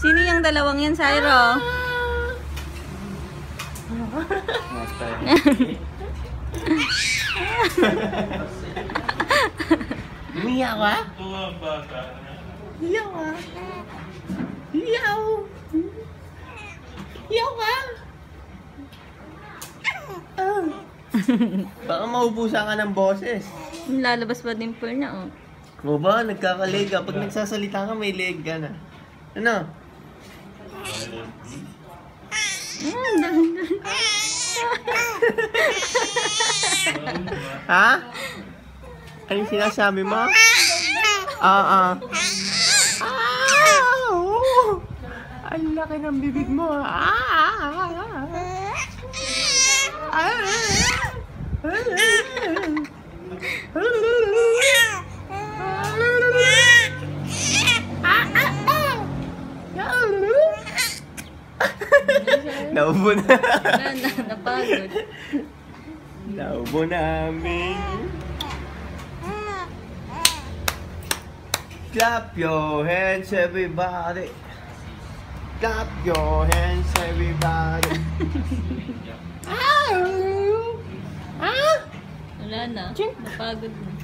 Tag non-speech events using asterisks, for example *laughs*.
Sino yung dalawang yan, Syro? Umiyak ka? Iyaw ka? Iyaw! Iyaw ka? Ah. Baka maubusan ka ng boses. Lalabas pa dimple niya, oh. O ba, nagkakaleg ka. Pag nagsasalita ka, may leg ka na. Ano? Ha? Ano sinasabi mo? Ah, ah. Ah! oo. Ang laki ng bibig mo. Ah! ah, ah, ah. *laughs* Naubo na. Wala na, napagod. Naubo namin. Clap your hands, everybody. Clap your hands, everybody. *laughs* ah! Ah! Wala na, napagod na.